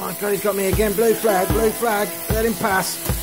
My God, he's got me again. Blue flag, blue flag. Let him pass.